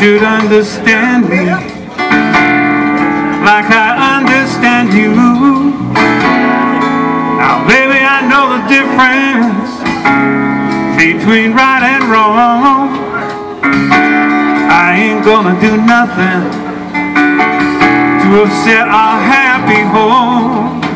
should understand me like I understand you. Now, baby, I know the difference between right and wrong. I ain't gonna do nothing to upset our happy home.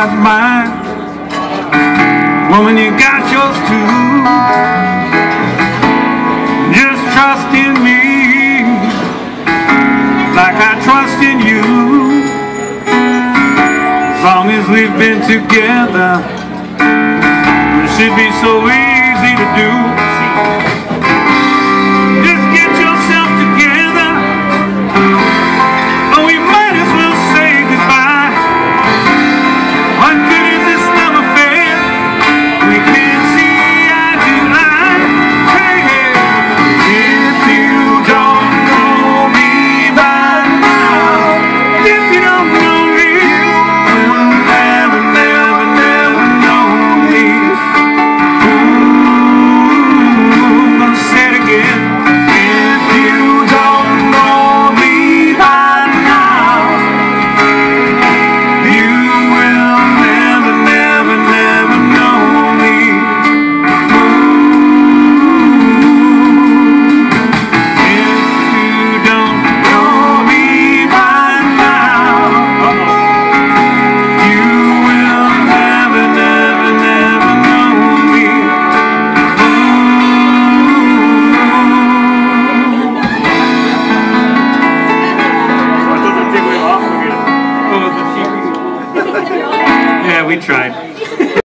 Got mine. Woman, you got yours too. Just trust in me like I trust in you. As long as we've been together, it should be so easy to do.